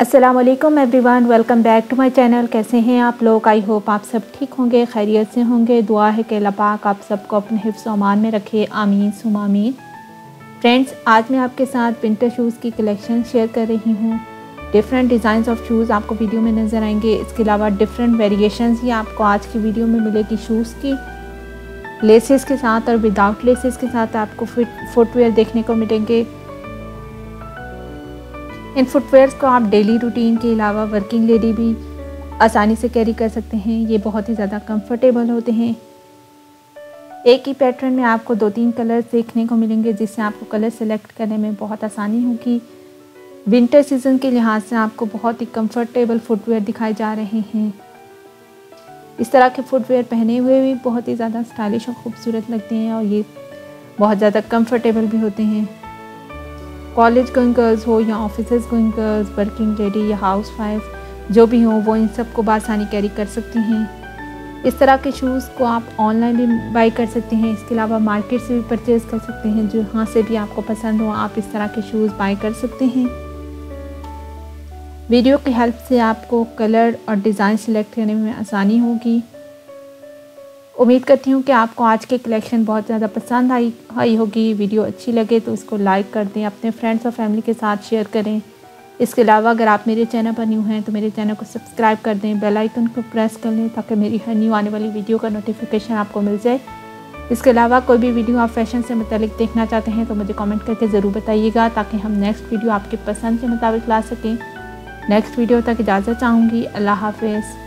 Aslam everyone welcome back to my channel कैसे हैं आप लोग? आई होप आप सब ठीक होंगे, खैरियत से होंगे। दुआ है कि लपाक आप सबको अपने हिफ्स अमान में रखे। आमीन सुमामीन फ्रेंड्स आज मैं आपके साथ विंटर शूज़ की कलेक्शन शेयर कर रही हूँ। डिफरेंट डिज़ाइन ऑफ़ शूज़ आपको वीडियो में नज़र आएँगे। इसके अलावा डिफरेंट वेरिएशन ही आपको आज की वीडियो में मिलेगी शूज़ की। लेसेस के साथ और विदाउट लेसेस के साथ आपको फिट फुटवेयर देखने को मिलेंगे। इन फुटवेयर्स को आप डेली रूटीन के अलावा वर्किंग लेडी भी आसानी से कैरी कर सकते हैं। ये बहुत ही ज़्यादा कंफर्टेबल होते हैं। एक ही पैटर्न में आपको दो तीन कलर देखने को मिलेंगे, जिससे आपको कलर सेलेक्ट करने में बहुत आसानी होगी। विंटर सीज़न के लिहाज से आपको बहुत ही कंफर्टेबल फुटवेयर दिखाए जा रहे हैं। इस तरह के फुटवेयर पहने हुए भी बहुत ही ज़्यादा स्टाइलिश और ख़ूबसूरत लगते हैं और ये बहुत ज़्यादा कंफर्टेबल भी होते हैं। कॉलेज गोइंग गर्ल्स हो या office going girls working lady या हाउस वाइफ जो भी हो, वो इन सबको बासानी कैरी कर सकती हैं। इस तरह के शूज़ को आप ऑनलाइन भी बाई कर सकते हैं। इसके अलावा मार्केट से भी परचेज़ कर सकते हैं। जो यहाँ से भी आपको पसंद हो, आप इस तरह के शूज़ बाई कर सकते हैं। वीडियो की हेल्प से आपको कलर और डिज़ाइन सेलेक्ट करने में आसानी होगी। उम्मीद करती हूँ कि आपको आज के कलेक्शन बहुत ज़्यादा पसंद आई आई होगी वीडियो अच्छी लगे तो उसको लाइक कर दें, अपने फ्रेंड्स और फैमिली के साथ शेयर करें। इसके अलावा अगर आप मेरे चैनल पर न्यू हैं तो मेरे चैनल को सब्सक्राइब कर दें बेल आइकन को प्रेस कर लें ताकि मेरी हर न्यू आने वाली वीडियो का नोटिफिकेशन आपको मिल जाए। इसके अलावा कोई भी वीडियो आप फ़ैशन से मतलब देखना चाहते हैं तो मुझे कमेंट करके ज़रूर बताइएगा ताकि हम नेक्स्ट वीडियो आपके पसंद के मुताबिक ला सकें। नेक्स्ट वीडियो तक इजाज़त चाहूँगी। अल्लाह हाफिज़।